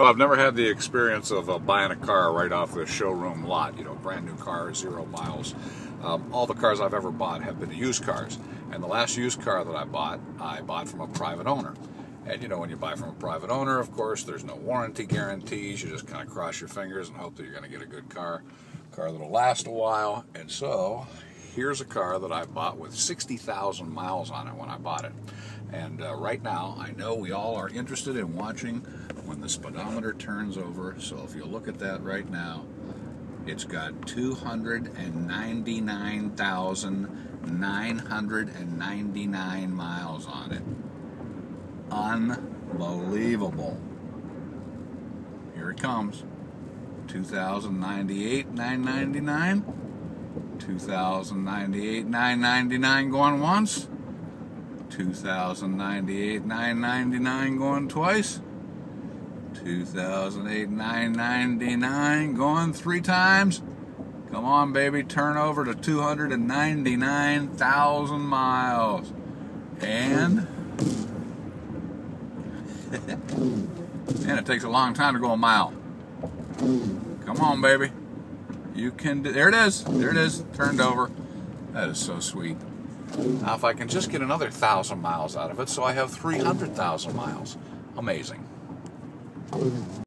Well, I've never had the experience of uh, buying a car right off the showroom lot. You know, brand new car, zero miles. Um, all the cars I've ever bought have been used cars. And the last used car that I bought, I bought from a private owner. And you know, when you buy from a private owner, of course, there's no warranty guarantees. You just kind of cross your fingers and hope that you're going to get a good car, car that'll last a while. And so, here's a car that I bought with 60,000 miles on it when I bought it. And uh, right now, I know we all are interested in watching when the speedometer turns over. So if you look at that right now, it's got 299,999 miles on it. Unbelievable. Here it comes. 2098 999 2098 999 going once 2098 999 going twice. 2008 999 going three times. Come on baby turn over to 299,000 miles. And and it takes a long time to go a mile. Come on baby. You can do, there it is. There it is. Turned over. That is so sweet now if I can just get another thousand miles out of it so I have 300,000 miles. Amazing